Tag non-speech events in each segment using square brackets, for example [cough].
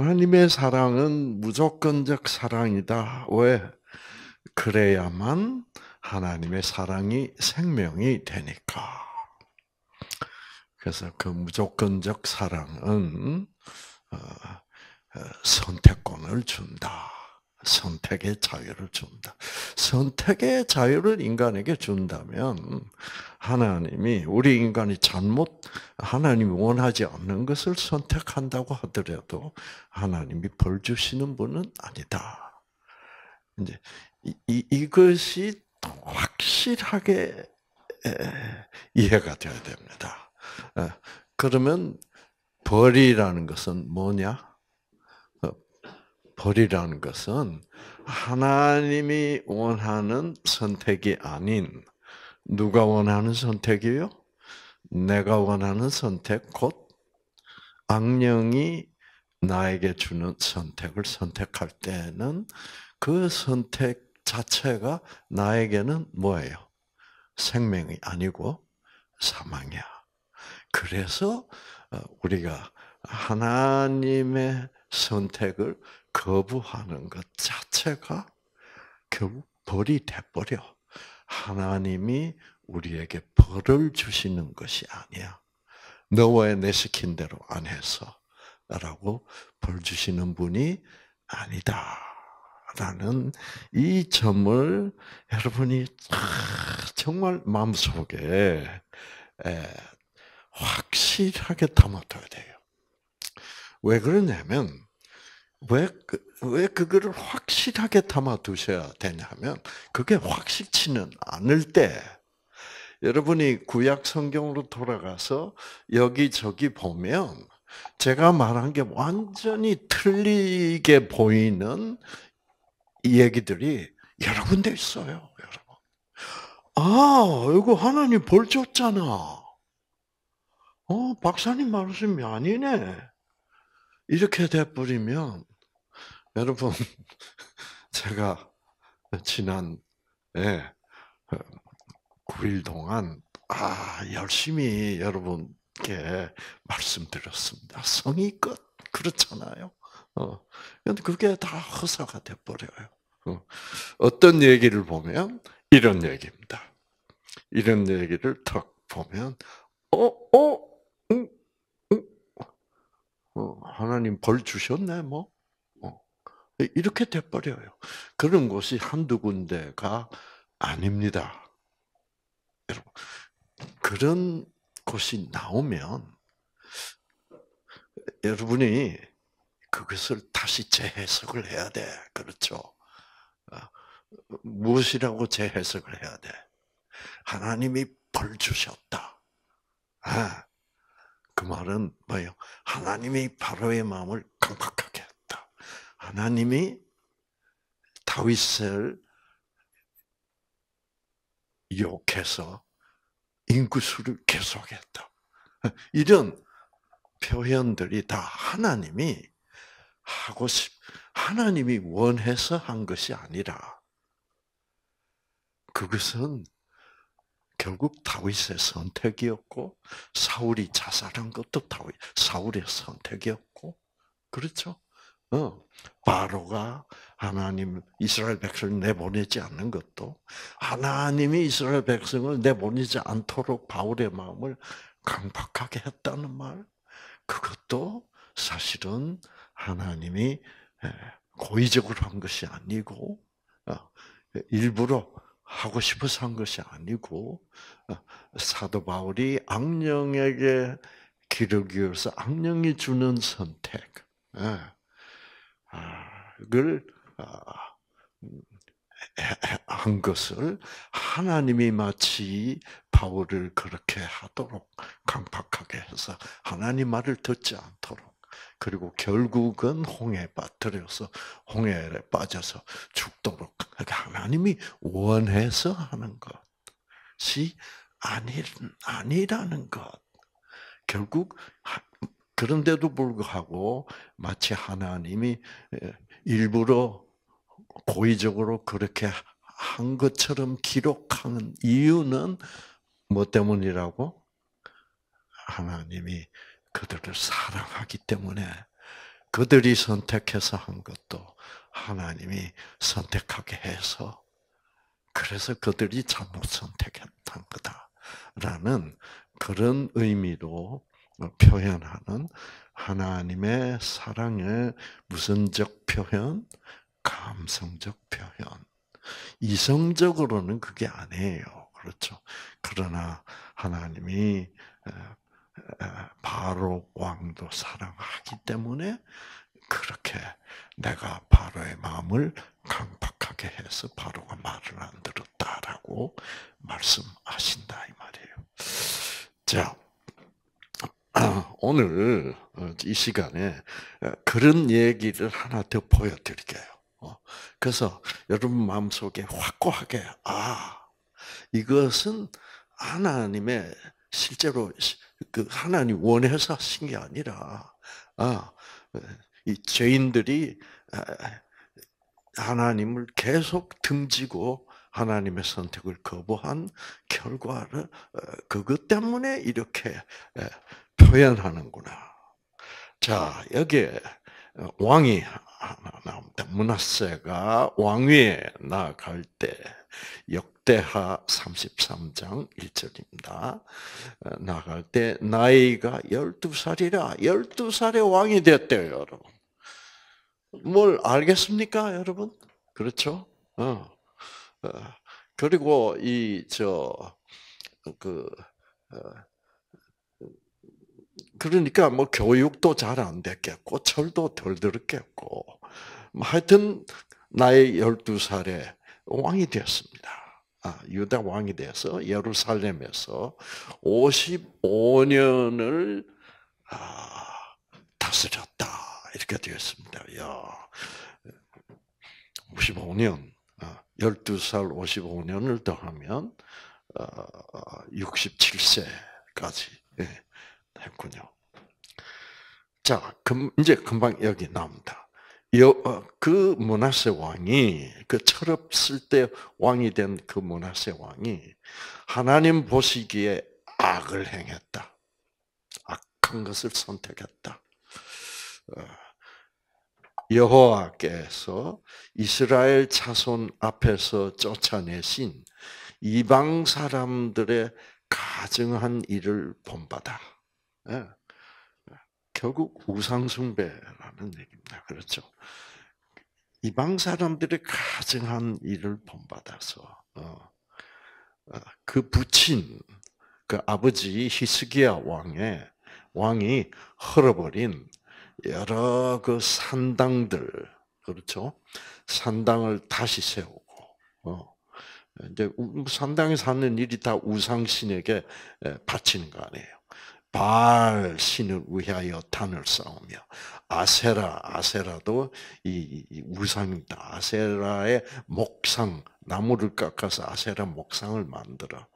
하나님의 사랑은 무조건적 사랑이다. 왜? 그래야만 하나님의 사랑이 생명이 되니까. 그래서 그 무조건적 사랑은 어, 어, 선택권을 준다. 선택의 자유를 준다. 선택의 자유를 인간에게 준다면 하나님이 우리 인간이 잘못 하나님이 원하지 않는 것을 선택한다고 하더라도 하나님이 벌 주시는 분은 아니다. 이제 이, 이 이것이 확실하게 이해가 되어야 됩니다. 그러면 벌이라는 것은 뭐냐? 벌이라는 것은 하나님이 원하는 선택이 아닌 누가 원하는 선택이요? 내가 원하는 선택 곧 악령이 나에게 주는 선택을 선택할 때는 그 선택 자체가 나에게는 뭐예요? 생명이 아니고 사망이야. 그래서 어, 우리가 하나님의 선택을 거부하는 것 자체가 결국 벌이 돼버려. 하나님이 우리에게 벌을 주시는 것이 아니야. 너와 내 시킨 대로 안 해서 라고 벌 주시는 분이 아니다. 라는 이 점을 여러분이 정말 마음속에 확실하게 담아둬야 돼요. 왜 그러냐면 왜, 그, 왜 그거를 확실하게 담아 두셔야 되냐면, 그게 확실치는 않을 때, 여러분이 구약 성경으로 돌아가서 여기저기 보면, 제가 말한 게 완전히 틀리게 보이는 이 얘기들이 여러 군데 있어요, 여러분. 아, 이거 하나님 벌 줬잖아. 어, 박사님 말씀이 아니네. 이렇게 돼버리면 여러분, [laughs] 제가 지난 예, 9일 동안 아, 열심히 여러분께 말씀드렸습니다. 성의 끝 그렇잖아요. 어, 근데 그게 다 허사가 돼 버려요. 어, 어떤 얘기를 보면 이런 얘기입니다. 이런 얘기를 턱 보면 어, 어, 응, 응, 어, 하나님 벌 주셨네, 뭐. 이렇게 돼버려요. 그런 곳이 한두 군데가 아닙니다. 여러분, 그런 곳이 나오면 여러분이 그것을 다시 재해석을 해야 돼. 그렇죠? 어, 무엇이라고 재해석을 해야 돼? 하나님이 벌 주셨다. 아, 그 말은 뭐예요? 하나님이 바로의 마음을 강박하게 하나님이 다윗을 욕해서 인구수를 계속했다. 이런 표현들이 다 하나님이 하고 싶, 하나님이 원해서 한 것이 아니라 그것은 결국 다윗의 선택이었고 사울이 자살한 것도 다윗 사울의 선택이었고 그렇죠? 어, 바로가 하나님 이스라엘 백성을 내보내지 않는 것도 하나님이 이스라엘 백성을 내보내지 않도록 바울의 마음을 강박하게 했다는 말 그것도 사실은 하나님이 고의적으로 한 것이 아니고 어, 일부러 하고 싶어서 한 것이 아니고 어, 사도 바울이 악령에게 기르기위해서 악령이 주는 선택 을 아, [laughs] 한 것을 하나님이 마치 바울을 그렇게 하도록 강팍하게 해서 하나님 말을 듣지 않도록 그리고 결국은 홍해에 빠뜨려서 홍해에 빠져서 죽도록 그러니까 하나님이 원해서 하는 것이 아니, 아니라는 것. 결국 그런데도 불구하고 마치 하나님이 일부러 고의적으로 그렇게 한 것처럼 기록하는 이유는 뭐 때문이라고? 하나님이 그들을 사랑하기 때문에 그들이 선택해서 한 것도 하나님이 선택하게 해서 그래서 그들이 잘못 선택한 거다라는 그런 의미로 표현하는 하나님의 사랑의 무선적 표현, 감성적 표현. 이성적으로는 그게 아니에요. 그렇죠. 그러나 하나님이 바로 왕도 사랑하기 때문에 그렇게 내가 바로의 마음을 강팍하게 해서 바로가 말을 안 들었다라고 말씀하신다 이 말이에요. 자, [clears throat] 오늘 어, 이 시간에 그런 얘기를 하나 더 보여드릴게요. 어, 그래서 여러분 마음속에 확고하게 아 이것은 하나님의 실제로 그 하나님 원해서 하신 게 아니라 아이 죄인들이 하나님을 계속 등지고 하나님의 선택을 거부한 결과를 어, 그것 때문에 이렇게 표현하는구나. 자 여기에 왕이 하나 나옵니다. 문하세가 왕위에 나아갈 때 역대하 33장 1절입니다. 나갈 때 나이가 12살이라 12살에 왕이 됐대요, 여러분. 뭘 알겠습니까, 여러분? 그렇죠? 어. 어. 그리고 이 저그 어. 그러니까 뭐 교육도 잘 안 됐겠고 철도 덜 들었겠고 뭐 하여튼 나이 12살에 왕이 되었습니다. 아, 유다 왕이 돼서 예루살렘에서 55년을 아, 다스렸다 이렇게 되었습니다. 야, 55년, 12살 55년을 더하면 67세까지 예, 했군요. 자, 금, 이제 금방 여기 나옵니다. 어, 그 문하세 왕이 그 철없을 때 왕이 된 그 문하세 왕이 하나님 보시기에 악을 행했다. 악한 것을 선택했다. 어, 여호와께서 이스라엘 자손 앞에서 쫓아내신 이방 사람들의 가증한 일을 본받아. 예. 결국 우상숭배라는 얘기입니다. 그렇죠? 이방 사람들의 가증한 일을 본받아서 어, 어, 그 부친 그 아버지 히스기야 왕의 왕이 헐어버린 여러 그 산당들 그렇죠? 산당을 다시 세우고 어, 이제 산당에 사는 일이 다 우상신에게 바치는 거 아니에요. 바알 신을 위하여 단을 쌓으며 아세라 아세라도 이, 이 우상입니다. 아세라의 목상 나무를 깎아서 아세라 목상을 만들어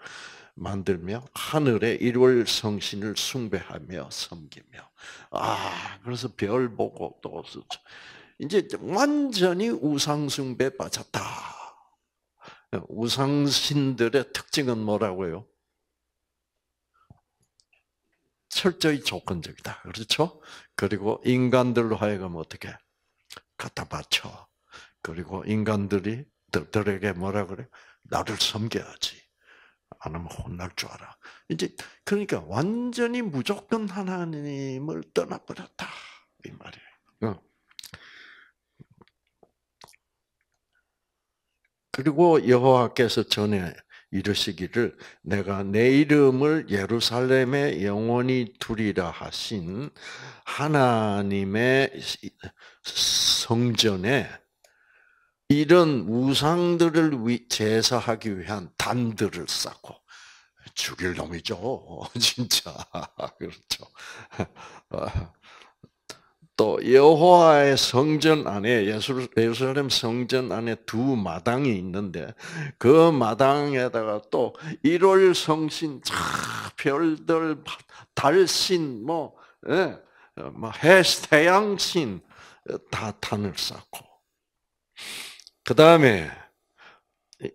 만들며 하늘의 일월 성신을 숭배하며 섬기며 아 그래서 별 보고 또 이제 완전히 우상 숭배 빠졌다. 우상신들의 특징은 뭐라고요? 철저히 조건적이다. 그렇죠? 그리고 인간들로 하여금 어떻게 갖다 바쳐. 그리고 인간들이 들에게 뭐라 그래? 나를 섬겨야지. 안 하면 혼날 줄 알아. 이제 그러니까 완전히 무조건 하나님을 떠나버렸다 이 말이에요. 그리고 여호와께서 전에 이르시기를 내가 내 이름을 예루살렘에 영원히 두리라 하신 하나님의 성전에 이런 우상들을 제사하기 위한 단들을 쌓고 죽일 놈이죠. [laughs] 진짜. 그렇죠. 또 여호와의 성전 안에 예루살렘 성전 안에 두 마당이 있는데 그 마당에다가 또 일월 성신, 별들, 달신, 뭐, 예, 뭐 해, 태양신 다 단을 쌓고. 그 다음에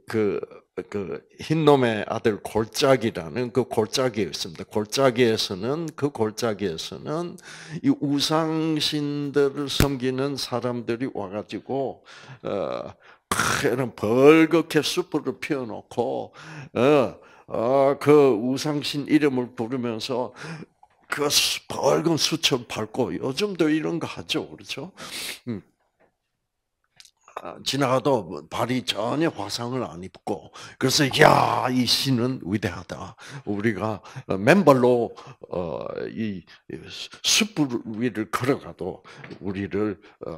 그 그 흰놈의 아들 골짜기라는 그 골짜기에 있습니다. 골짜기에서는 그 골짜기에서는 이 우상신들을 섬기는 사람들이 와가지고 어, 이런 벌겋게 숯불을 피워놓고 어, 어, 그 우상신 이름을 부르면서 그 벌건 수천 밟고 요즘도 이런 거 하죠, 그렇죠? 음. 아, 지나가도 뭐 발이 전혀 화상을 안 입고 그래서 야 이 신은 위대하다. 우리가 맨발로 어, 이 숯불 위를 걸어가도 우리를 어,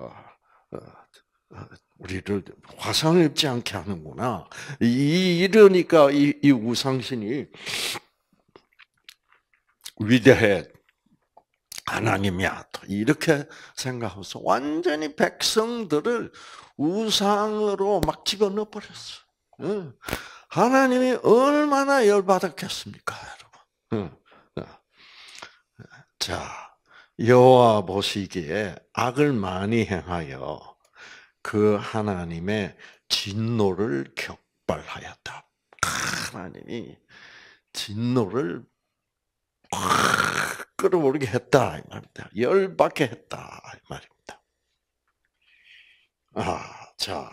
어, 우리를 화상을 입지 않게 하는구나. 이러니까 이, 이 우상신이 위대해 하나님이야. 이렇게 생각하면서 완전히 백성들을 우상으로 막 집어넣어 버렸어. 하나님이 얼마나 열받았겠습니까, 여러분? 자, 여호와 보시기에 악을 많이 행하여 그 하나님의 진노를 격발하였다. 하나님이 진노를 확 끌어오르게 했다 이 말입니다. 열받게 했다 이 말입니다. 아, 자.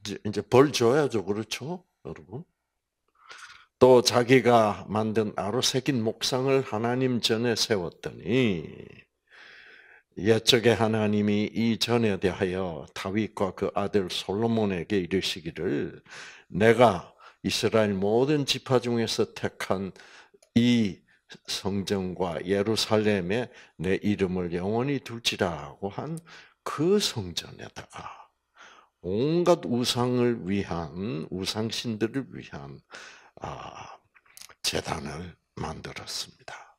이제, 이제 벌 줘야죠. 그렇죠? 여러분. 또 자기가 만든 아로새긴 목상을 하나님 전에 세웠더니 옛적에 하나님이 이 전에 대하여 다윗과 그 아들 솔로몬에게 이르시기를 내가 이스라엘 모든 지파 중에서 택한 이 성전과 예루살렘에 내 이름을 영원히 둘지라고 한 그 성전에다가 온갖 우상을 위한 우상신들을 위한 아, 재단을 만들었습니다.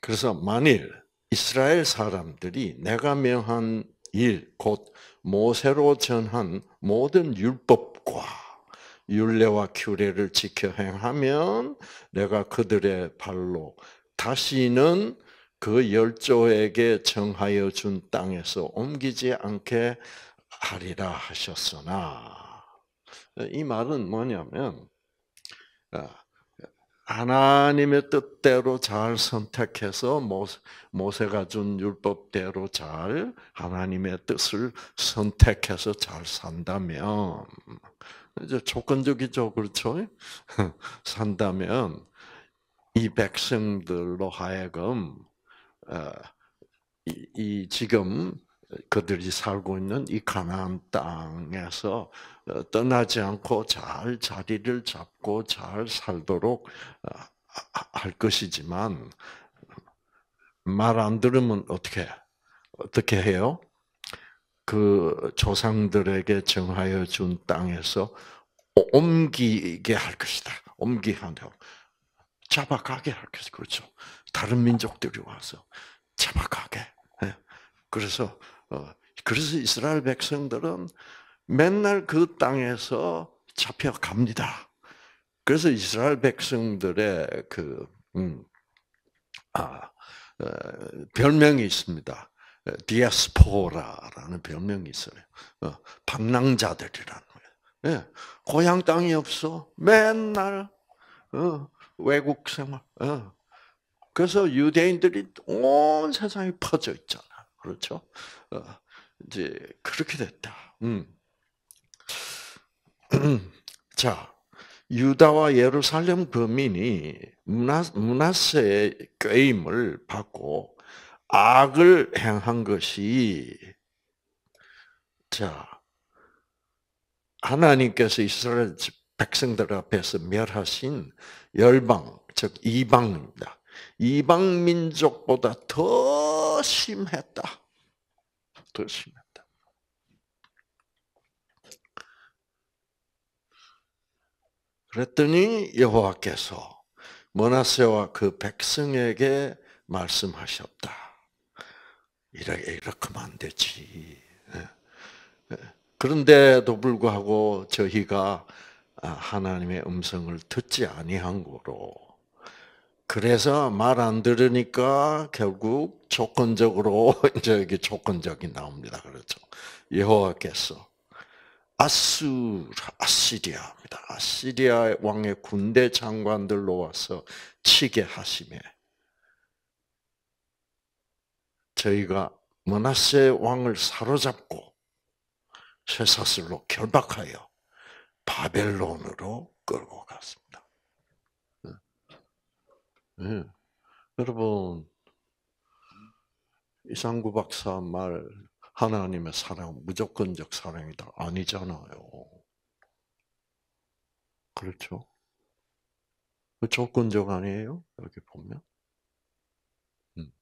그래서 만일 이스라엘 사람들이 내가 명한 일, 곧 모세로 전한 모든 율법과 율례와 규례를 지켜 행하면 내가 그들의 발로 다시는 그 열조에게 정하여 준 땅에서 옮기지 않게 하리라 하셨으나. 이 말은 뭐냐면 아, 하나님의 뜻대로 잘 선택해서 모세가 준 율법대로 잘 하나님의 뜻을 선택해서 잘 산다면 이제 조건적이죠, 그렇죠? [laughs] 산다면 이 백성들로 하여금 어, 이, 이 지금 그들이 살고 있는 이 가나안 땅에서 어, 떠나지 않고 잘 자리를 잡고 잘 살도록 어, 할 것이지만 말 안 들으면 어떻게 어떻게 해요? 그 조상들에게 정하여 준 땅에서 옮기게 할 것이다. 옮기한다. 잡아가게 할 것이 그렇죠. 다른 민족들이 와서 잡아가게. 예. 그래서 어, 그래서 이스라엘 백성들은 맨날 그 땅에서 잡혀갑니다. 그래서 이스라엘 백성들의 그, 음, 아, 어, 별명이 있습니다. 디아스포라라는 별명이 있어요. 어, 방랑자들이라는 거예요. 예, 고향 땅이 없어. 맨날 어, 외국 생활. 어. 그래서 유대인들이 온 세상에 퍼져 있잖아. 그렇죠? 어, 이제 그렇게 됐다. 음. [clears throat] 자, 유다와 예루살렘 거민이 문하, 문하세의 꾀임을 받고 악을 행한 것이 자 하나님께서 이스라엘 백성들 앞에서 멸하신 열방 즉 이방입니다. 이방 민족보다 더 심했다. 더 심했다. 그랬더니 여호와께서 머나세와 그 백성에게 말씀하셨다. 이렇게 이렇게 하면 안 되지. 예. 예. 그런데도 불구하고 저희가 아, 하나님의 음성을 듣지 아니한 거로 그래서 말 안 들으니까 결국 조건적으로 [laughs] 이제 이게 조건적이 나옵니다. 그렇죠. 여호와께서 아수 아시리아입니다. 아시리아 왕의 군대 장관들로 와서 치게 하심에 저희가 머나세 왕을 사로잡고 쇠사슬로 결박하여 바벨론으로 끌고 갔습니다. 네. 여러분 이상구 박사 말 하나님의 사랑 무조건적 사랑이다 아니잖아요. 그렇죠? 그 조건적 아니에요? 여기 보면 음.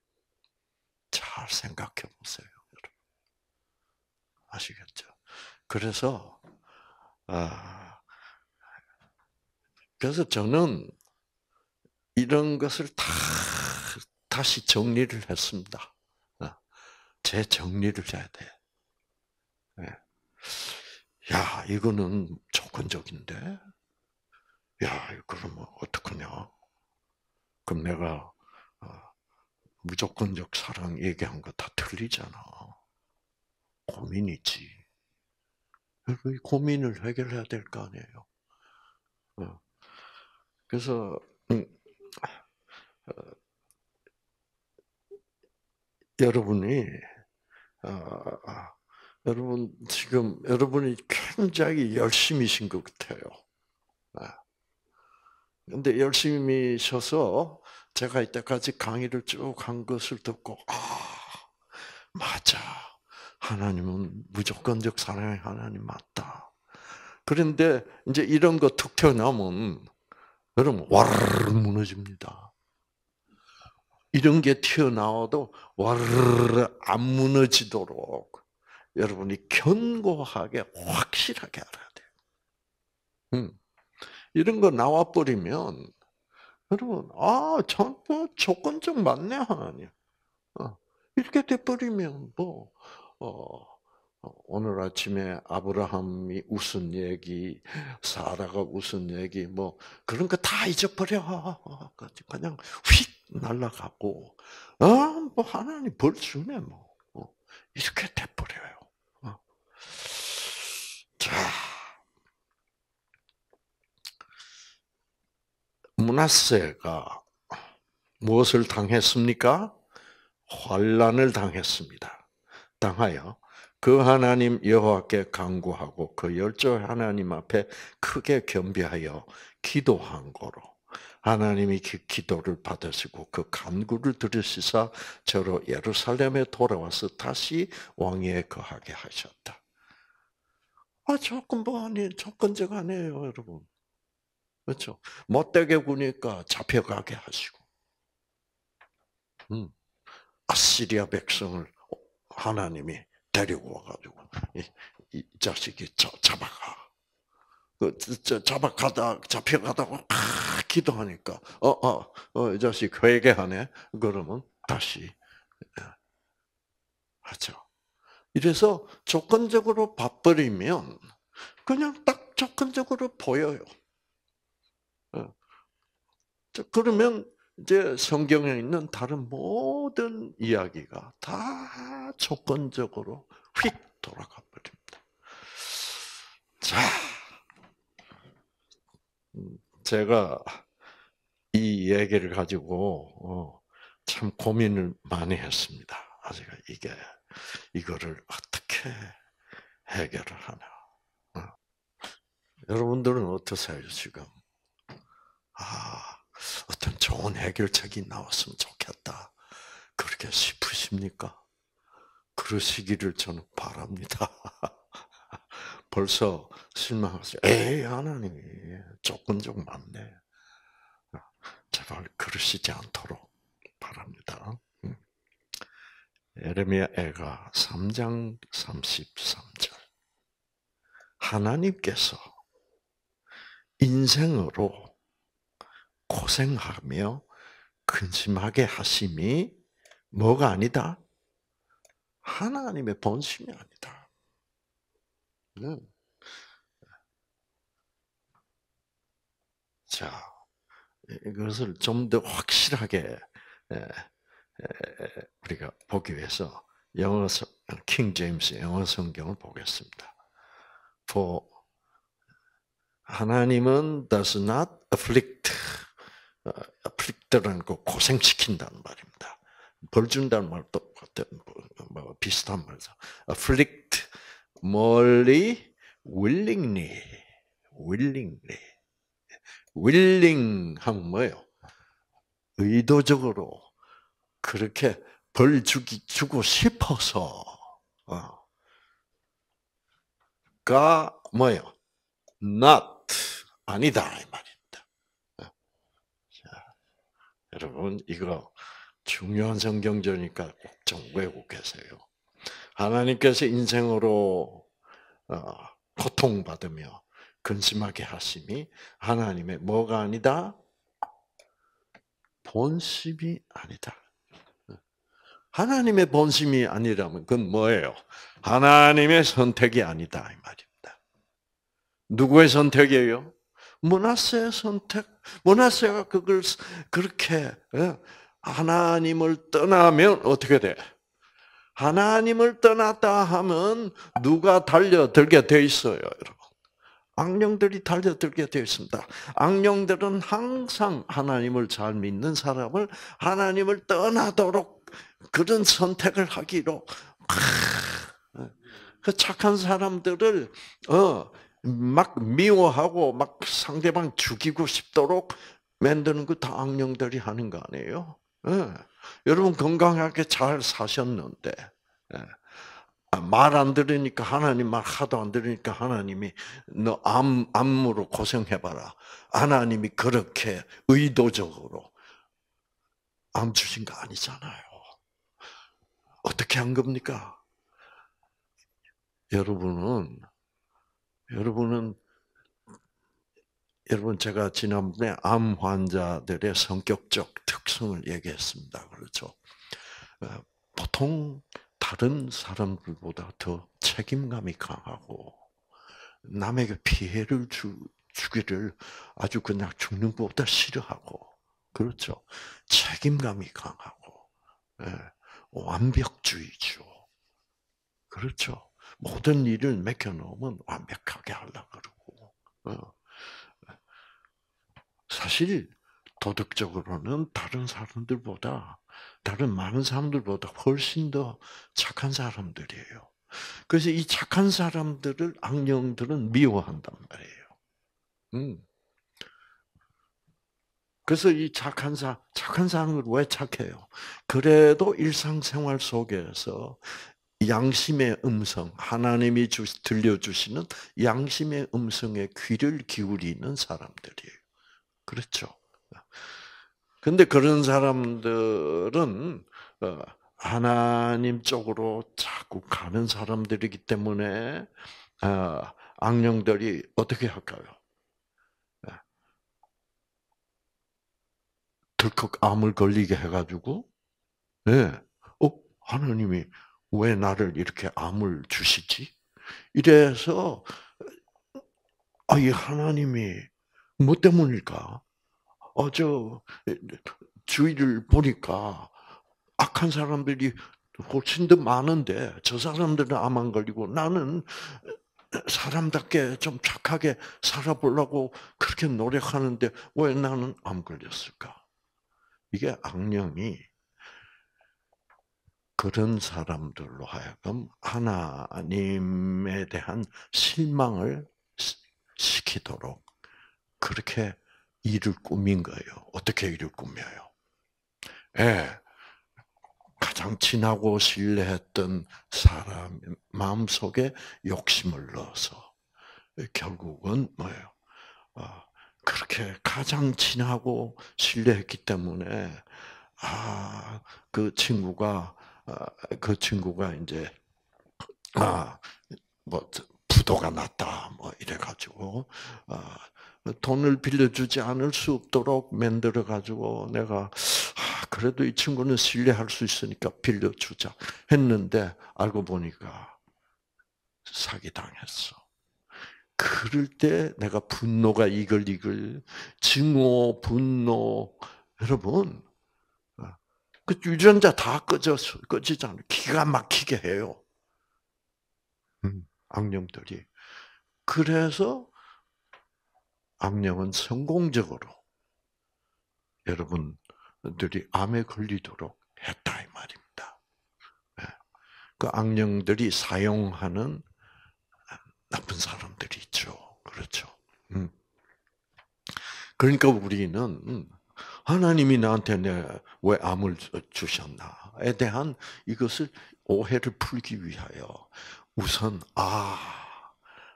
잘 생각해 보세요, 여러분. 아시겠죠? 그래서 아 그래서 저는 이런 것을 다 다시 정리를 했습니다. 재정리를 해야 돼. 네. 야, 이거는 조건적인데? 야, 그러면 어떡하냐? 그럼 내가 어, 무조건적 사랑 얘기한 거 다 틀리잖아. 고민이지. 그 고민을 해결해야 될 거 아니에요. 어. 그래서 음, 어, 여러분이 아, 여러분 지금 여러분이 굉장히 열심히신 것 같아요. 그런데 아. 열심히셔서 제가 이때까지 강의를 쭉 한 것을 듣고 아 맞아 하나님은 무조건적 사랑의 하나님 맞다. 그런데 이제 이런 거 툭 튀어나오면 여러분 와르르 무너집니다. 이런 게 튀어나와도 와르르 안 무너지도록 여러분이 견고하게 확실하게 알아야 돼요. 음. 이런 거 나와 버리면 여러분 아 전부 조건적 맞네 하나님. 어. 이렇게 돼 버리면 뭐 어, 어, 오늘 아침에 아브라함이 웃은 얘기, 사라가 웃은 얘기, 뭐 그런 거 다 잊어버려. 그냥 휙 날라가고, 어, 뭐 하나님 벌 주네 뭐. 어, 이렇게 돼버려요. 문하세가 무엇을 당했습니까? 환란을 당했습니다. 당하여 그 하나님 여호와께 간구하고 그 열조 하나님 앞에 크게 겸비하여 기도한 거로 하나님이 그 기도를 받으시고 그 간구를 들으시사 저로 예루살렘에 돌아와서 다시 왕위에 거하게 하셨다. 아 조건부 뭐 아니 조건적 아니에요, 여러분. 그렇죠? 못되게 구니까 잡혀가게 하시고, 음. 아시리아 백성을 하나님이 데리고 와가지고 이, 이 자식이 저, 잡아가. 그, 저, 잡아가다 잡혀가다가 아, 기도하니까 어어어 어, 이 자식 회개하네. 그러면 다시 예, 하죠. 이래서 조건적으로 봐버리면 그냥 딱 조건적으로 보여요. 어. 그러면 이제 성경에 있는 다른 모든 이야기가 다 조건적으로 휙 돌아가 버립니다. 자, 음, 제가 이 얘기를 가지고 어, 참 고민을 많이 했습니다. 아직 이게 이거를 어떻게 해결을 하나. 어. 여러분들은 어떠세요 지금? 아, 어떤 좋은 해결책이 나왔으면 좋겠다. 그렇게 싶으십니까? 그러시기를 저는 바랍니다. [laughs] 벌써 실망하세요. 에이, 하나님이 조건적 맞네. 제발 그러시지 않도록 바랍니다. 음. 에레미야 애가 3장 33절. 하나님께서 인생으로 고생하며 근심하게 하심이 뭐가 아니다? 하나님의 본심이 아니다. 음. 자, 이것을 좀 더 확실하게 우리가 보기 위해서 영어 킹 제임스 영어 성경을 보겠습니다. for 하나님은 does not afflict. Afflict라는 거 고생시킨다는 말입니다. 벌 준다는 말도 뭐 비슷한 말이죠. afflict 멀리 willingly willingly willing 하면 뭐예요? 의도적으로 그렇게 벌 주기 주고 싶어서 어. 가 뭐예요? not 아니다 이 말입니다. 어. 자, 여러분 이거 중요한 성경절이니까 꼭 좀 외우고 계세요. 하나님께서 인생으로 어, 고통받으며 근심하게 하심이 하나님의 뭐가 아니다? 본심이 아니다. 하나님의 본심이 아니라면 그건 뭐예요? 하나님의 선택이 아니다 이 말입니다. 누구의 선택이에요? 문하세의 선택. 문하세가 그걸 그렇게 예, 하나님을 떠나면 어떻게 돼? 하나님을 떠났다 하면 누가 달려들게 돼 있어요, 여러분. 악령들이 달려들게 되어 있습니다. 악령들은 항상 하나님을 잘 믿는 사람을 하나님을 떠나도록 그런 선택을 하기로 그 착한 사람들을 어 막 미워하고 막 상대방 죽이고 싶도록 만드는 거 다 악령들이 하는 거 아니에요? 예. 여러분 건강하게 잘 사셨는데 예. 아, 말안 들으니까 하나님 말 하도 안 들으니까 하나님이 너 암, 암으로 고생해봐라. 하나님이 그렇게 의도적으로 암 주신 거 아니잖아요. 어떻게 한 겁니까? 여러분은 여러분은 여러분 제가 지난번에 암 환자들의 성격적 특성을 얘기했습니다. 그렇죠? 어, 보통 다른 사람들보다 더 책임감이 강하고 남에게 피해를 주, 주기를 아주 그냥 죽는 것보다 싫어하고 그렇죠. 책임감이 강하고 예, 완벽주의죠. 그렇죠. 모든 일을 맡겨놓으면 완벽하게 하려 그러고 어. 사실 도덕적으로는 다른 사람들보다 다른 많은 사람들보다 훨씬 더 착한 사람들이에요. 그래서 이 착한 사람들을 악령들은 미워한단 말이에요. 음. 그래서 이 착한 사 착한 사람을 왜 착해요? 그래도 일상생활 속에서 양심의 음성, 하나님이 주, 들려주시는 양심의 음성에 귀를 기울이는 사람들이에요. 그렇죠. 근데 그런 사람들은 어, 하나님 쪽으로 자꾸 가는 사람들이기 때문에 어, 악령들이 어떻게 할까요? 예. 덜컥 암을 걸리게 해가지고, 네, 어 하나님이 왜 나를 이렇게 암을 주시지? 이래서 아 이 하나님이 뭐 때문일까? 어저 주위를 보니까 악한 사람들이 훨씬 더 많은데 저 사람들은 암 안 걸리고 나는 사람답게 좀 착하게 살아보려고 그렇게 노력하는데 왜 나는 암 걸렸을까? 이게 악령이 그런 사람들로 하여금 하나님에 대한 실망을 시키도록 그렇게 일을 꾸민 거예요. 어떻게 일을 꾸며요? 예. 가장 친하고 신뢰했던 사람 마음속에 욕심을 넣어서 결국은 뭐예요? 어, 그렇게 가장 친하고 신뢰했기 때문에 아 그 친구가 아, 그 친구가 이제 아 뭐 부도가 났다 뭐 이래 가지고 아, 돈을 빌려주지 않을 수 없도록 만들어 가지고 내가 아, 그래도 이 친구는 신뢰할 수 있으니까 빌려주자 했는데 알고 보니까 사기 당했어. 그럴 때 내가 분노가 이글이글 증오, 분노 여러분 어, 그 유전자 다 꺼졌어 꺼지잖아. 기가 막히게 해요. 음, 악령들이 그래서 악령은 성공적으로 여러분들이 암에 걸리도록 했다 이 말입니다. 예. 그 악령들이 사용하는 나쁜 사람들이 있죠. 그렇죠. 음. 그러니까 우리는 음, 하나님이 나한테 왜 암을 주셨나에 대한 이것을 오해를 풀기 위하여 우선 아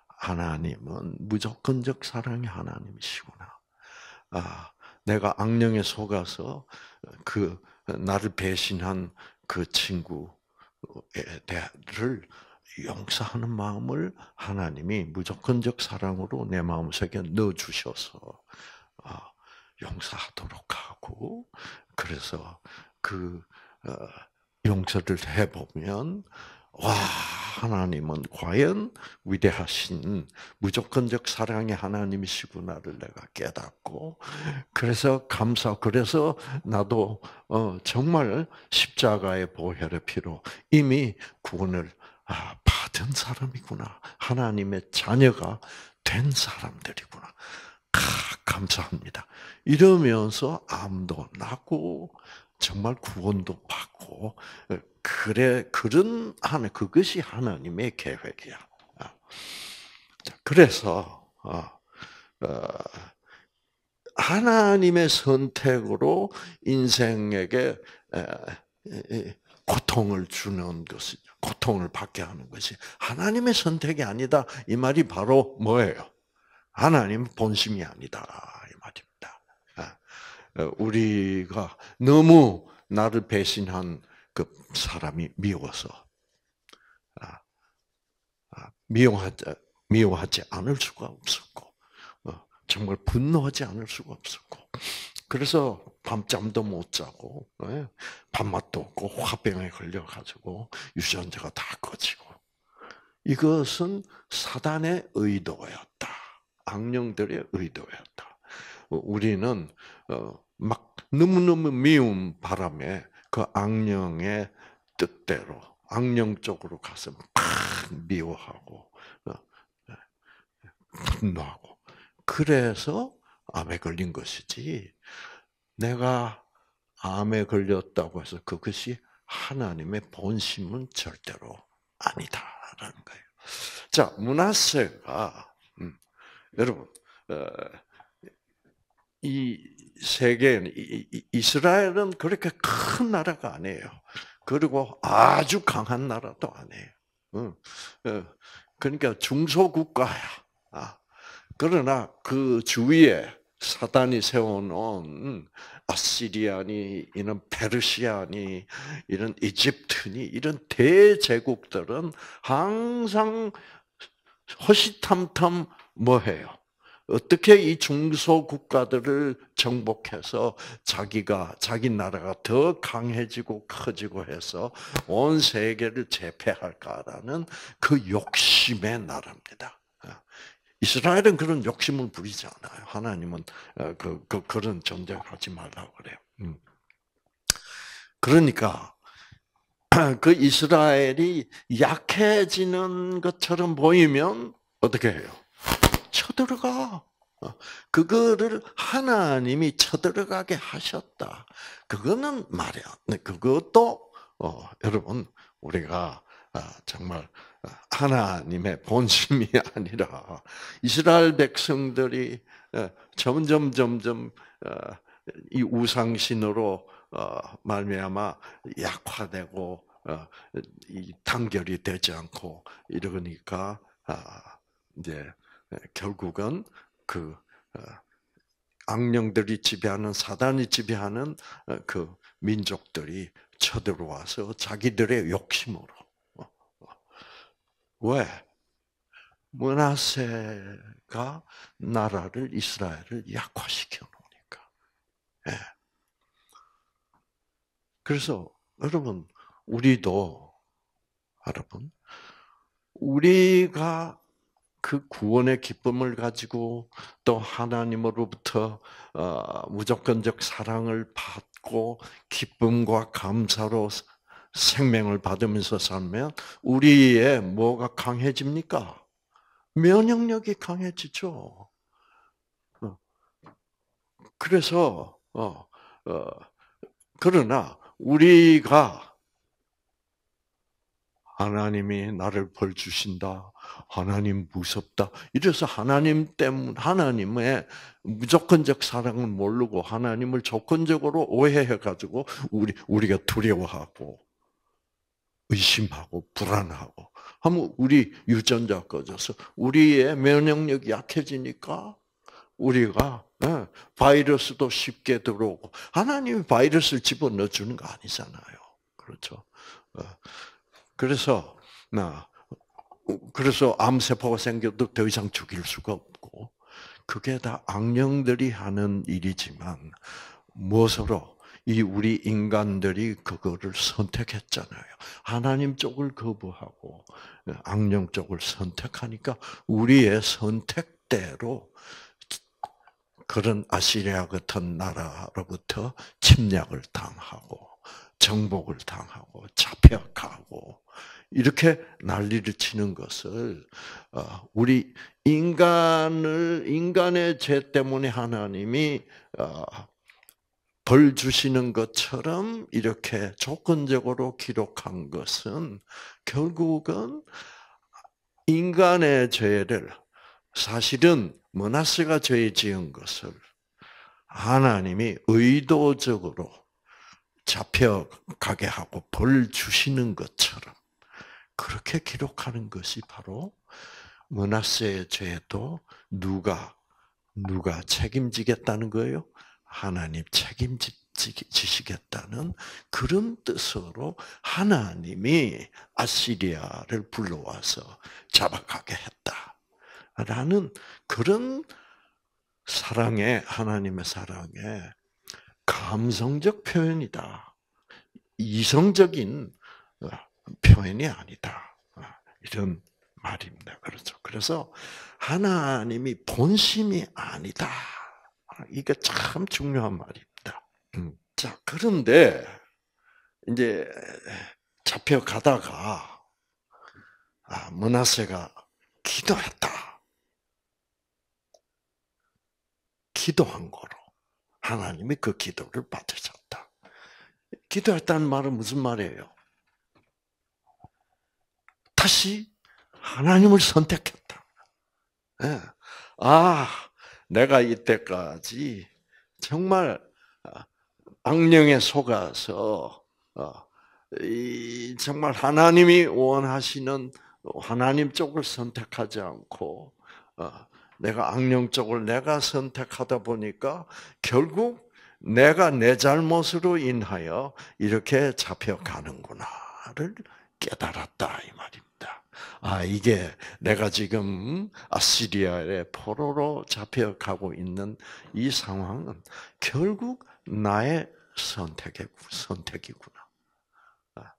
하나님은 무조건적 사랑의 하나님이시구나. 아 내가 악령에 속아서 그 나를 배신한 그 친구를 용서하는 마음을 하나님이 무조건적 사랑으로 내 마음속에 넣어 주셔서 아, 용서하도록 하고 그래서 그 어, 용서를 해보면 와 하나님은 과연 위대하신 무조건적 사랑의 하나님이시구나를 내가 깨닫고 그래서 감사 그래서 나도 어, 정말 십자가의 보혈의 피로 이미 구원을 아, 받은 사람이구나. 하나님의 자녀가 된 사람들이구나. 아, 감사합니다 이러면서 암도 나고 정말 구원도 받고 그래 그런 하나 그것이 하나님의 계획이야. 아. 그래서 어, 어, 하나님의 선택으로 인생에게 고통을 주는 것이 고통을 받게 하는 것이 하나님의 선택이 아니다. 이 말이 바로 뭐예요? 하나님 본심이 아니다 이 말입니다. 아. 어, 우리가 너무 나를 배신한 그 사람이 미워서 아, 아, 미워하지, 않을 수가 없었고 어, 정말 분노하지 않을 수가 없었고 그래서 밤잠도 못 자고 예, 밥맛도 없고 화병에 걸려 가지고 유전자가 다 꺼지고 이것은 사단의 의도였다. 악령들의 의도였다. 우리는 어, 막 너무너무 미운 바람에 그 악령의 뜻대로 악령 쪽으로 가서 막 미워하고 어, 예, 분노하고 그래서 암에 걸린 것이지 내가 암에 걸렸다고 해서 그것이 하나님의 본심은 절대로 아니다라는 거예요. 자 문하세가 음, 여러분 어, 이 세계는 이스라엘은 그렇게 큰 나라가 아니에요. 그리고 아주 강한 나라도 아니에요. 어, 그러니까 중소국가야. 아, 그러나 그 주위에 사단이 세워놓은 아시리아니, 이런 페르시아니, 이런 이집트니, 이런 대제국들은 항상 허시탐탐 뭐 해요? 어떻게 이 중소 국가들을 정복해서 자기가 자기 나라가 더 강해지고 커지고 해서 온 세계를 제패할까라는 그 욕심의 나라입니다. 이스라엘은 그런 욕심을 부리지 않아요. 하나님은 어, 그, 그 그런 전쟁을 하지 말라고 그래요. 음. 그러니까 [clears throat] 그 이스라엘이 약해지는 것처럼 보이면 어떻게 해요? 쳐들어가. 어, 그거를 하나님이 쳐들어가게 하셨다. 그거는 말이야. 그것도 어, 여러분 우리가 아, 정말 하나님의 본심이 [laughs] 아니라 이스라엘 백성들이 어, 점점 점점 어, 이 우상신으로 말미암아 약화되고 이 단결이 되지 않고 이러니까 아, 이제 예, 결국은 그 어, 악령들이 지배하는 사단이 지배하는 어, 그 민족들이 쳐들어와서 자기들의 욕심으로 어, 왜 문하세가 나라를 이스라엘을 약화시켜 놓으니까. 예. 그래서 여러분 우리도 여러분 우리가 그 구원의 기쁨을 가지고 또 하나님으로부터 어, 무조건적 사랑을 받고 기쁨과 감사로 생명을 받으면서 살면 우리의 뭐가 강해집니까? 면역력이 강해지죠. 어. 그래서 어, 어, 그러나 우리가 하나님이 나를 벌 주신다. 하나님 무섭다. 이래서 하나님 때문 하나님의 무조건적 사랑을 모르고 하나님을 조건적으로 오해해 가지고 우리 우리가 두려워하고 의심하고 불안하고 하면 우리 유전자 꺼져서 우리의 면역력이 약해지니까 우리가 예, 바이러스도 쉽게 들어오고 하나님이 바이러스를 집어넣어 주는 거 아니잖아요. 그렇죠? 어, 그래서 나 그래서 암세포가 생겨도 더 이상 죽일 수가 없고 그게 다 악령들이 하는 일이지만 무엇으로 이 우리 인간들이 그거를 선택했잖아요. 하나님 쪽을 거부하고 악령 쪽을 선택하니까 우리의 선택대로 그런 아시리아 같은 나라로부터 침략을 당하고 정복을 당하고 잡혀가고 이렇게 난리를 치는 것을 어, 우리 인간을 인간의 죄 때문에 하나님이 어, 벌 주시는 것처럼 이렇게 조건적으로 기록한 것은 결국은 인간의 죄를 사실은 머나스가 죄 지은 것을 하나님이 의도적으로 잡혀가게 하고 벌 주시는 것처럼 그렇게 기록하는 것이 바로 머나스의 죄도 누가 누가 책임지겠다는 거예요? 하나님 책임지시겠다는 그런 뜻으로 하나님이 아시리아를 불러와서 잡아가게 했다라는 그런 사랑의 하나님의 사랑의 감성적 표현이다. 이성적인 표현이 아니다. 이런 말입니다. 그렇죠. 그래서 하나님이 본심이 아니다. 이게 참 중요한 말입니다. 음. 자, 그런데 이제 잡혀가다가 아, 문하세가 기도했다. 기도한 거로 하나님이 그 기도를 받으셨다. 기도했다는 말은 무슨 말이에요? 다시 하나님을 선택했다. 네. 아, 내가 이때까지 정말 아, 악령에 속아서 어, 정말 하나님이 원하시는 하나님 쪽을 선택하지 않고 어, 내가 악령 쪽을 내가 선택하다 보니까 결국 내가 내 잘못으로 인하여 이렇게 잡혀가는구나를 깨달았다 이 말입니다. 아, 이게 내가 지금 아시리아의 포로로 잡혀가고 있는 이 상황은 결국 나의 선택의 선택이구나. 아,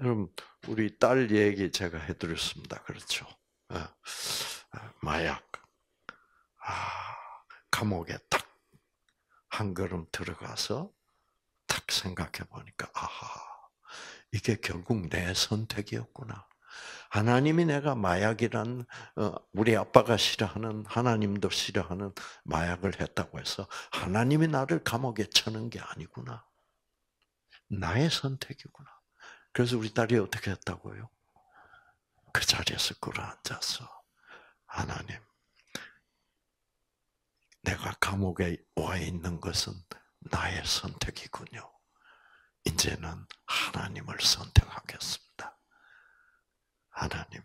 여러분, 우리 딸 얘기 제가 해드렸습니다. 그렇죠? 아, 아, 마약. 아, 감옥에 딱 한 걸음 들어가서 딱 생각해 보니까, 아하, 이게 결국 내 선택이었구나. 하나님이 내가 마약이란 어, 우리 아빠가 싫어하는 하나님도 싫어하는 마약을 했다고 해서 하나님이 나를 감옥에 쳐는 게 아니구나. 나의 선택이구나. 그래서 우리 딸이 어떻게 했다고요? 그 자리에서 끌어앉아서 하나님, 내가 감옥에 와 있는 것은 나의 선택이군요. 이제는 하나님을 선택하겠습니다. 하나님,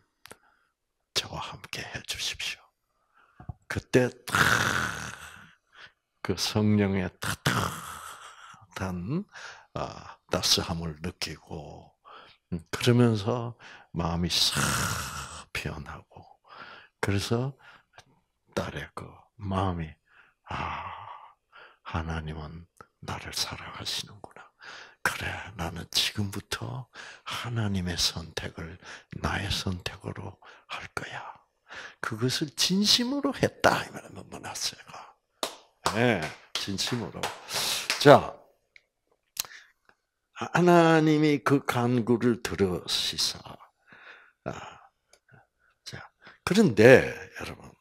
저와 함께 해 주십시오. 그때 그 성령의 따뜻한 아, 따스함을 느끼고 음, 그러면서 마음이 싹 피어나고 그래서 딸의 그 마음이 아 하나님은 나를 사랑하시는구나. 그래, 나는 지금부터 하나님의 선택을 나의 선택으로 할 거야. 그것을 진심으로 했다. 이 말은 머나세가. 네, 진심으로. 자, 하나님이 그 간구를 들으시사. 아, 자, 그런데 여러분,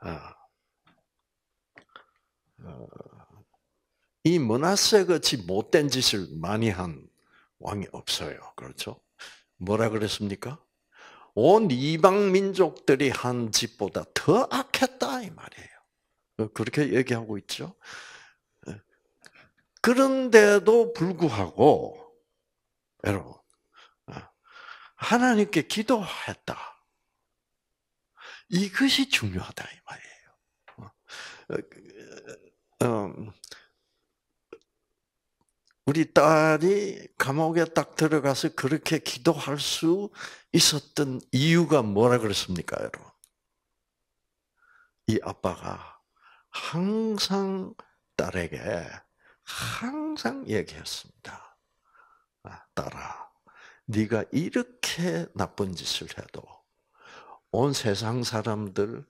아, 어, 이 문하세 같이 못된 짓을 많이 한 왕이 없어요. 그렇죠? 뭐라 그랬습니까? 온 이방 민족들이 한 짓보다 더 악했다 이 말이에요. 어, 그렇게 얘기하고 있죠. 어, 그런데도 불구하고 여러분 어, 하나님께 기도했다. 이것이 중요하다 이 말이에요. 음, 우리 딸이 감옥에 딱 들어가서 그렇게 기도할 수 있었던 이유가 뭐라 그랬습니까, 여러분? 이 아빠가 항상 딸에게 항상 얘기했습니다. 아, 딸아, 네가 이렇게 나쁜 짓을 해도 온 세상 사람들,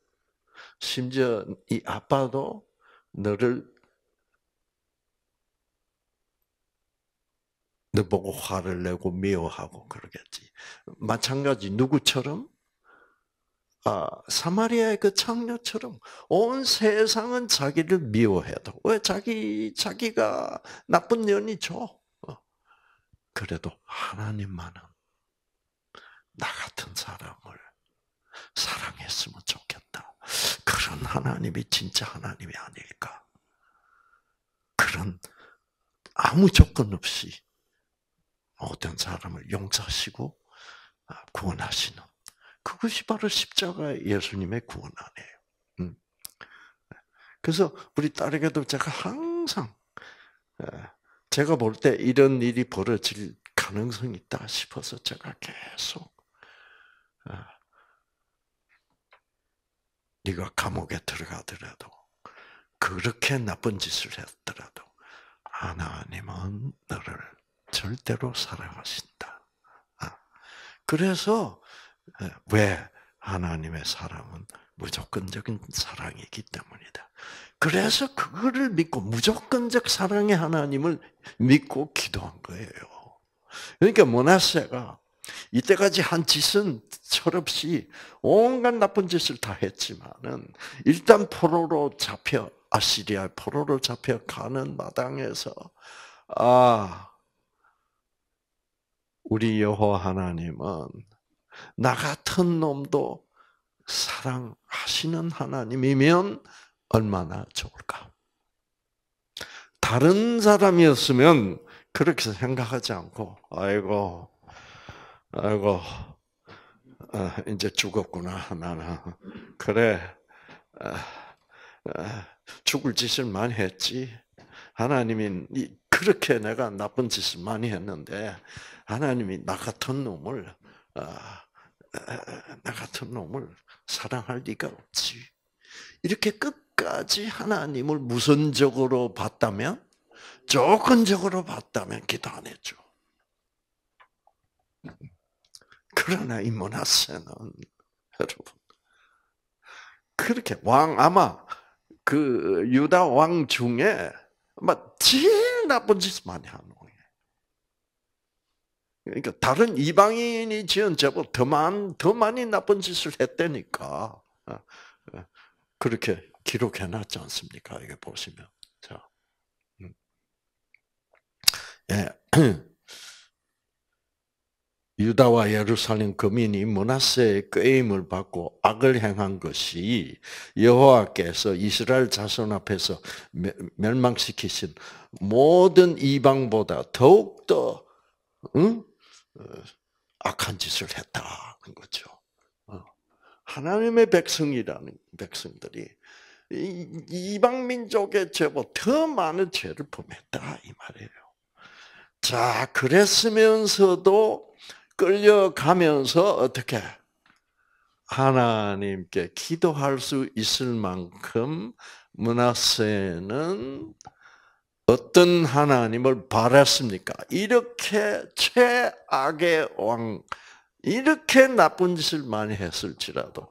심지어 이 아빠도 너를 너 보고 화를 내고 미워하고 그러겠지. 마찬가지 누구처럼? 아, 사마리아의 그 창녀처럼 온 세상은 자기를 미워해도 왜 자기 자기가 나쁜 년이죠. 어. 그래도 하나님만은 나 같은 사람을 사랑했으면 좋겠다. 그런 하나님이 진짜 하나님이 아닐까? 그런 아무 조건 없이 어떤 사람을 용서하시고 아, 구원하시는 그것이 바로 십자가 예수님의 구원 아니에요. 음. 그래서 우리 딸에게도 제가 항상 제가 볼 때 이런 일이 벌어질 가능성이 있다 싶어서 제가 계속 아, 네가 감옥에 들어가더라도 그렇게 나쁜 짓을 했더라도 하나님은 너를 절대로 사랑하신다. 아, 그래서 왜 하나님의 사랑은 무조건적인 사랑이기 때문이다. 그래서 그거를 믿고 무조건적 사랑의 하나님을 믿고 기도한 거예요. 그러니까 모나세가 이때까지 한 짓은 철없이 온갖 나쁜 짓을 다 했지만은 일단 포로로 잡혀 아시리아 포로로 잡혀 가는 마당에서 아 우리 여호와 하나님은 나 같은 놈도 사랑하시는 하나님이면 얼마나 좋을까? 다른 사람이었으면 그렇게 생각하지 않고, 아이고, 아이고, 아, 이제 죽었구나, 나는. 그래, 아, 아, 죽을 짓을 많이 했지. 하나님이 그렇게 내가 나쁜 짓을 많이 했는데, 하나님이 나 같은 놈을 아, 나 같은 놈을 사랑할 리가 없지. 이렇게 끝까지 하나님을 무선적으로 봤다면, 조건적으로 봤다면 기도 안 했죠. 그러나 이 모나세는 여러분 그렇게 왕 아마 그 유다 왕 중에 막 제일 나쁜 짓을 많이 하는 그러니까 다른 이방인이 지은 죄보다 더, 많, 더 많이 나쁜 짓을 했다니까. 그렇게 기록해 놨지 않습니까? 이게 보시면. 자. 음. 예. [clears throat] 유다와 예루살렘 거민이 문하세의 꾀임을 받고 악을 행한 것이 여호와께서 이스라엘 자손 앞에서 멸망시키신 모든 이방보다 더욱더 응? 어, 악한 짓을 했다는 거죠. 어. 하나님의 백성이라는 백성들이 이방 민족의 죄보다 더 많은 죄를 범했다 이 말이에요. 자, 그랬으면서도 끌려가면서 어떻게 하나님께 기도할 수 있을 만큼 문하세는 어떤 하나님을 바랐습니까? 이렇게 최악의 왕, 이렇게 나쁜 짓을 많이 했을지라도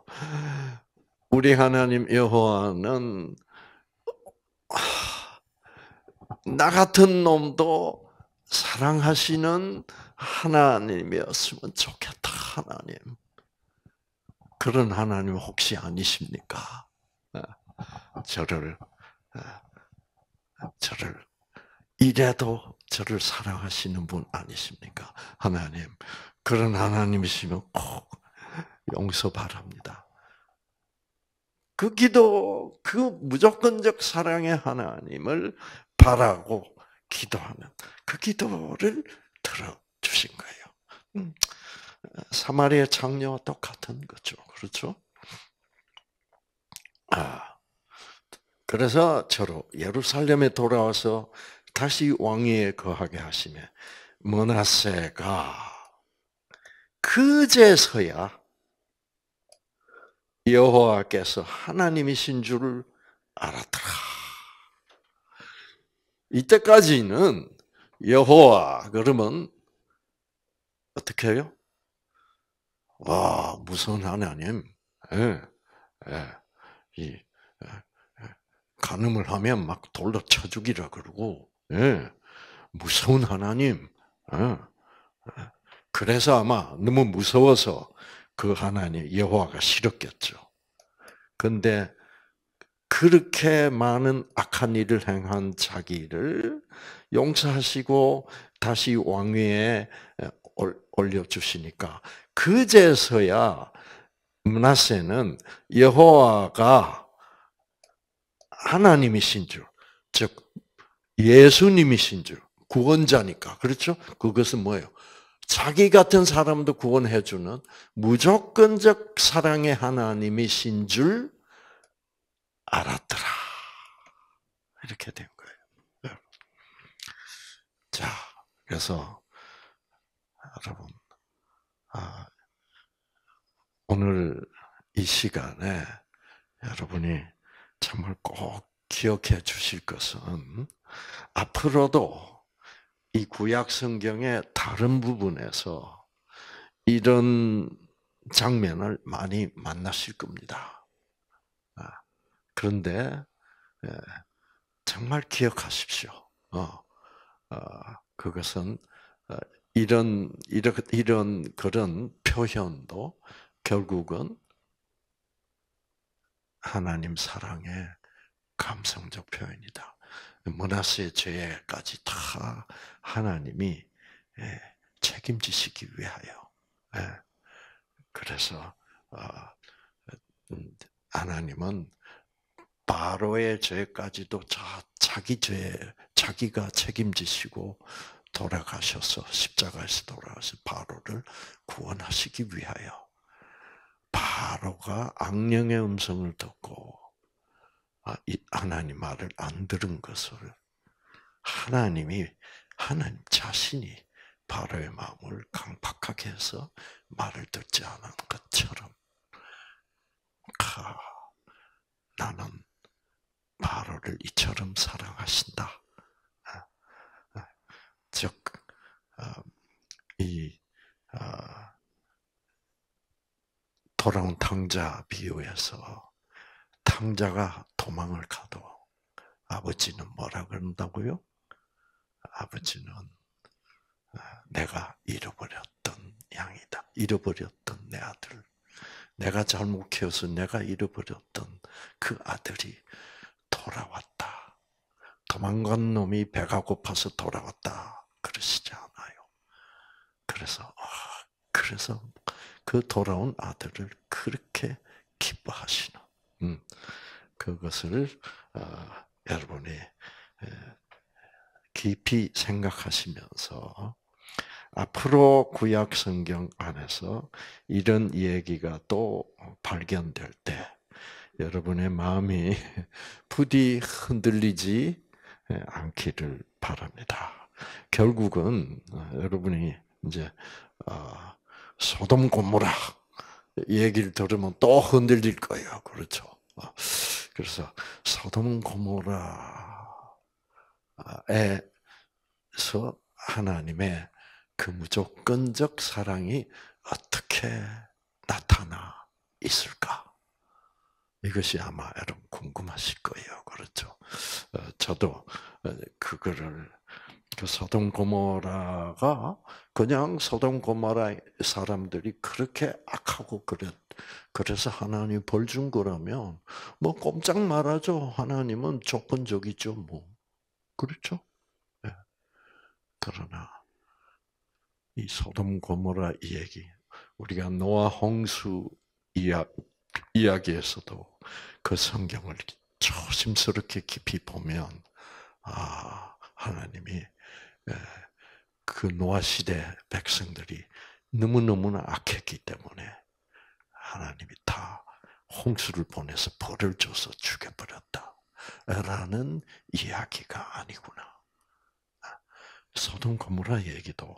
우리 하나님 여호와는 나 같은 놈도 사랑하시는 하나님이었으면 좋겠다, 하나님. 그런 하나님 혹시 아니십니까? 저를 저를 이래도 저를 사랑하시는 분 아니십니까? 하나님 그런 하나님이시면 꼭 용서 바랍니다. 그 기도, 그 무조건적 사랑의 하나님을 바라고 기도하면 그 기도를 들어 주신 거예요. 음, 사마리아 장녀와 똑같은 거죠. 그렇죠? 아, 그래서 저로 예루살렘에 돌아와서 다시 왕위에 거하게 하시며 머나세가 그제서야 여호와께서 하나님이신 줄을 알았더라. 이때까지는 여호와 그러면 어떻게 해요? 와 무서운 하나님, 예, 예, 이 예, 예. 간음을 하면 막 돌로 쳐 죽이라 그러고, 예, 무서운 하나님. 예, 예. 그래서 아마 너무 무서워서 그 하나님 여호와가 싫었겠죠. 근데 그렇게 많은 악한 일을 행한 자기를 용서하시고 다시 왕위에 올려 주시니까 그제서야 문하세는 여호와가 하나님이신 줄, 즉 예수님이신 줄, 구원자니까 그렇죠? 그것은 뭐예요? 자기 같은 사람도 구원해 주는 무조건적 사랑의 하나님이신 줄 알았더라. 이렇게 된 거예요. 네. 자, 그래서 여러분, 아, 오늘 이 시간에 여러분이 정말 꼭 기억해 주실 것은 앞으로도 이 구약 성경의 다른 부분에서 이런 장면을 많이 만나실 겁니다. 아, 그런데 예, 정말 기억하십시오. 어, 어, 그것은 어, 이런 이런 이런 그런 표현도 결국은 하나님 사랑의 감성적 표현이다. 문하세의 죄까지 다 하나님이 예, 책임지시기 위하여. 예. 그래서 어, 음, 하나님은 바로의 죄까지도 자기 죄 자기가 책임지시고 돌아가셔서 십자가에서 돌아가서 바로를 구원하시기 위하여 바로가 악령의 음성을 듣고 아, 하나님 말을 안 들은 것을 하나님이 하나님 자신이 바로의 마음을 강팍하게 해서 말을 듣지 않은 것처럼 아, 나는 바로를 이처럼 사랑하신다. 즉, 이 돌아온 탕자 비유에서 탕자가 도망을 가도 아버지는 뭐라 그런다고요? 아버지는 아, 내가 잃어버렸던 양이다. 잃어버렸던 내 아들. 내가 잘못 키워서 내가 잃어버렸던 그 아들이 돌아왔다. 도망간 놈이 배가 고파서 돌아왔다. 그러시지 않아요. 그래서, 아, 그래서 그 돌아온 아들을 그렇게 기뻐하시는, 음, 그것을, 어, 여러분이 깊이 생각하시면서 앞으로 구약 성경 안에서 이런 얘기가 또 발견될 때 여러분의 마음이 [laughs] 부디 흔들리지 않기를 바랍니다. 결국은 어, 여러분이 이제 어, 소돔 고모라 얘기를 들으면 또 흔들릴 거예요. 그렇죠? 어, 그래서 소돔 고모라 에서 하나님의 그 무조건적 사랑이 어떻게 나타나 있을까? 이것이 아마 여러분 궁금하실 거예요. 그렇죠? 어, 저도 어, 그거를 그 소돔 고모라가 그냥 소돔 고모라 사람들이 그렇게 악하고 그랬 그래서 하나님 벌 준 거라면 뭐 꼼짝 말아줘. 하나님은 조건적이죠, 뭐. 그렇죠? 네. 그러나 이 소돔 고모라 이야기 우리가 노아 홍수 이야, 이야기에서도 그 성경을 조심스럽게 깊이 보면 아 하나님이 그 노아 시대 백성들이 너무 너무나 악했기 때문에 하나님이 다 홍수를 보내서 벌을 줘서 죽여버렸다. 라는 이야기가 아니구나. 소돔 고모라 얘기도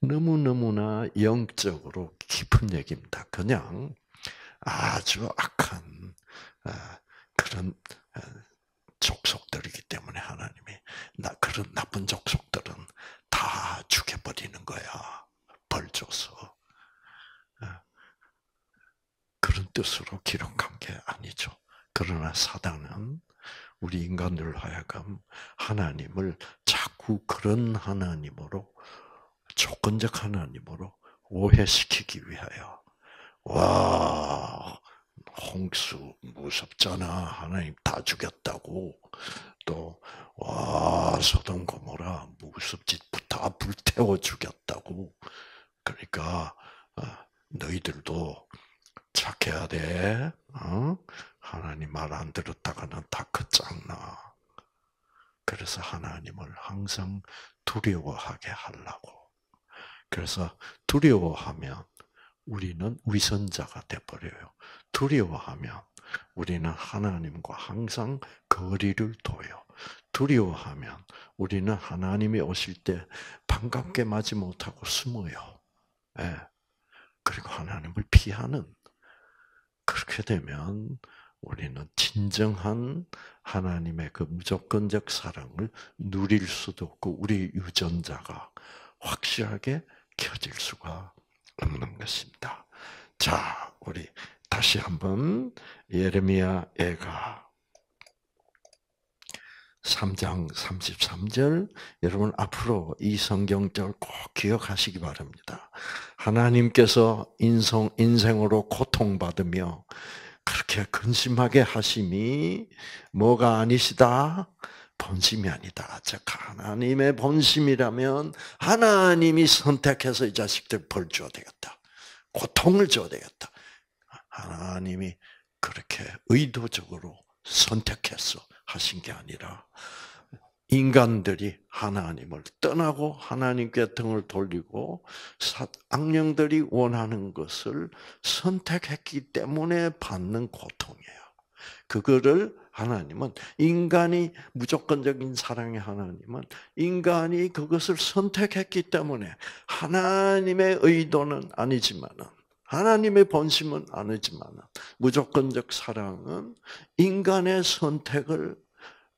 너무너무나 영적으로 깊은 얘기입니다. 그냥 아주 악한 그런 족속들이기 때문에 하나님이 나 그런 나쁜 죽여 버리는 거야. 벌 줘서. 그런 뜻으로 기록한 게 아니죠. 그러나 사단은 우리 인간들 하여금 하나님을 자꾸 그런 하나님으로 조건적 하나님으로 오해시키기 위하여 와 홍수 무섭잖아 하나님 다 죽였다고 또 와 소돔 고모라 무섭지 다 불태워 죽였다고 그러니까 어, 너희들도 착해야 돼. 어? 하나님 말 안 들었다가는 다 끝장나. 그래서 하나님을 항상 두려워하게 하려고. 그래서 두려워하면 우리는 위선자가 돼버려요. 두려워하면 우리는 하나님과 항상 거리를 둬요. 두려워하면 우리는 하나님이 오실 때 반갑게 맞지 못하고 숨어요. 예. 그리고 하나님을 피하는 그렇게 되면 우리는 진정한 하나님의 그 무조건적 사랑을 누릴 수도 없고 우리 유전자가 확실하게 켜질 수가 없는 것입니다. 자, 우리 다시 한번 예레미야 애가 3장 33절 여러분 앞으로 이 성경절 꼭 기억하시기 바랍니다. 하나님께서 인성 인생으로 고통받으며 그렇게 근심하게 하심이 뭐가 아니시다? 본심이 아니다. 즉 하나님의 본심이라면 하나님이 선택해서 이 자식들 벌 줘야 되겠다. 고통을 줘야 되겠다. 하나님이 그렇게 의도적으로 선택해서 하신 게 아니라 인간들이 하나님을 떠나고 하나님께 등을 돌리고 악령들이 원하는 것을 선택했기 때문에 받는 고통이에요. 그거를 하나님은 인간이 무조건적인 사랑의 하나님은 인간이 그것을 선택했기 때문에 하나님의 의도는 아니지만은 하나님의 본심은 아니지만 무조건적 사랑은 인간의 선택을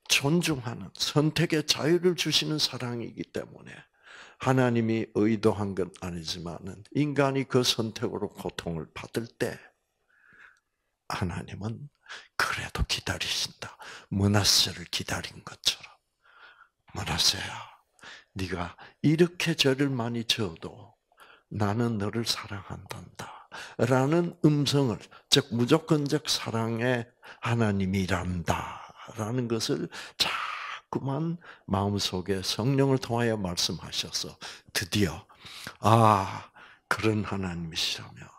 존중하는 선택의 자유를 주시는 사랑이기 때문에 하나님이 의도한 건 아니지만은 인간이 그 선택으로 고통을 받을 때 하나님은 그래도 기다리신다. 문하세를 기다린 것처럼 문하세야, 네가 이렇게 죄를 많이 지어도 나는 너를 사랑한단다. 라는 음성을, 즉, 무조건적 사랑의 하나님이란다. 라는 것을 자꾸만 마음속에 성령을 통하여 말씀하셔서 드디어, 아, 그런 하나님이시라면, 아,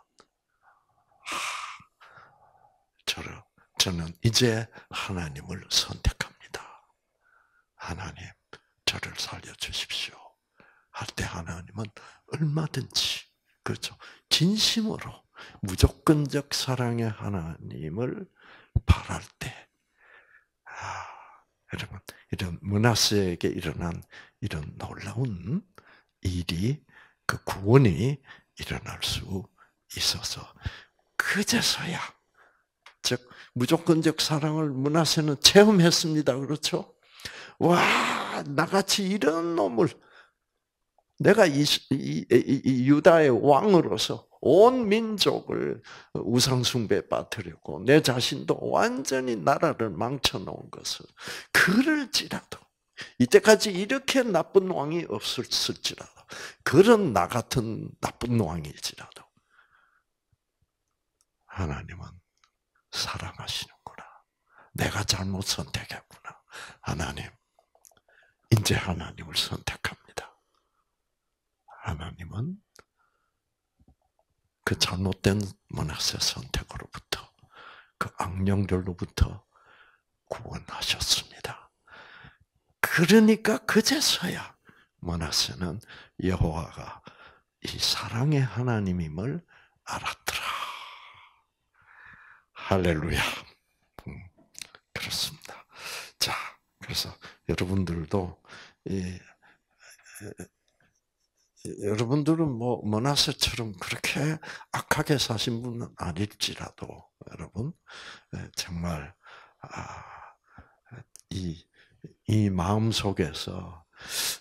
저를, 저는 이제 하나님을 선택합니다. 하나님, 저를 살려주십시오. 할 때 하나님은 얼마든지 그렇죠. 진심으로 무조건적 사랑의 하나님을 바랄 때, 아, 여러분 이런 문하세에게 일어난 이런 놀라운 일이 그 구원이 일어날 수 있어서 그제서야 즉 무조건적 사랑을 문하세는 체험했습니다. 그렇죠? 와 나같이 이런 놈을 내가 이, 이, 이, 이 유다의 왕으로서 온 민족을 우상숭배에 빠뜨렸고 내 자신도 완전히 나라를 망쳐놓은 것을 그럴지라도 이때까지 이렇게 나쁜 왕이 없었을지라도 그런 나 같은 나쁜 왕일지라도 하나님은 사랑하시는구나. 내가 잘못 선택했구나. 하나님, 이제 하나님을 선택합니다. 하나님은 그 잘못된 문화세 선택으로부터 그 악령들로부터 구원하셨습니다. 그러니까 그제서야 문하세는 여호와가 이 사랑의 하나님임을 알았더라. 할렐루야. 음, 그렇습니다. 자, 그래서 여러분들도 이, 여러분들은 뭐 머나세처럼 그렇게 악하게 사신 분은 아닐지라도 여러분 정말 아, 이, 이 마음 속에서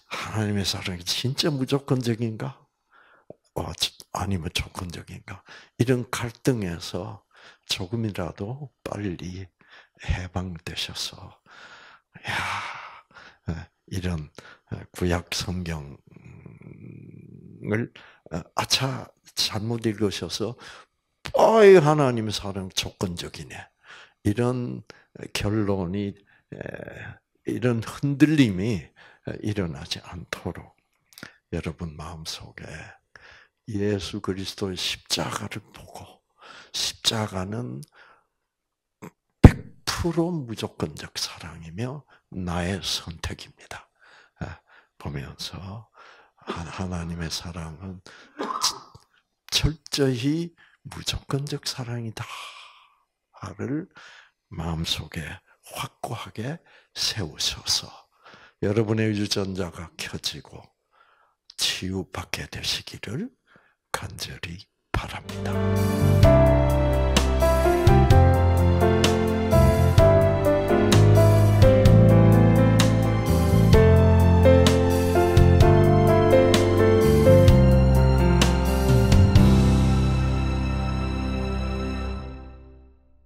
하나님의 사랑이 진짜 무조건적인가? 어, 아니면 조건적인가? 이런 갈등에서 조금이라도 빨리 해방되셔서, 야, 이런 구약 성경을 어, 아차 잘못 읽으셔서, 어이 하나님 사랑 조건적이네. 이런 결론이 이런 흔들림이 일어나지 않도록 여러분 마음속에 예수 그리스도의 십자가를 보고 십자가는 100% 무조건적 사랑이며 나의 선택입니다. 보면서 하나님의 사랑은 철저히 무조건적 사랑이다를 마음속에 확고하게 세우셔서 여러분의 유전자가 켜지고 치유받게 되시기를 간절히 바랍니다.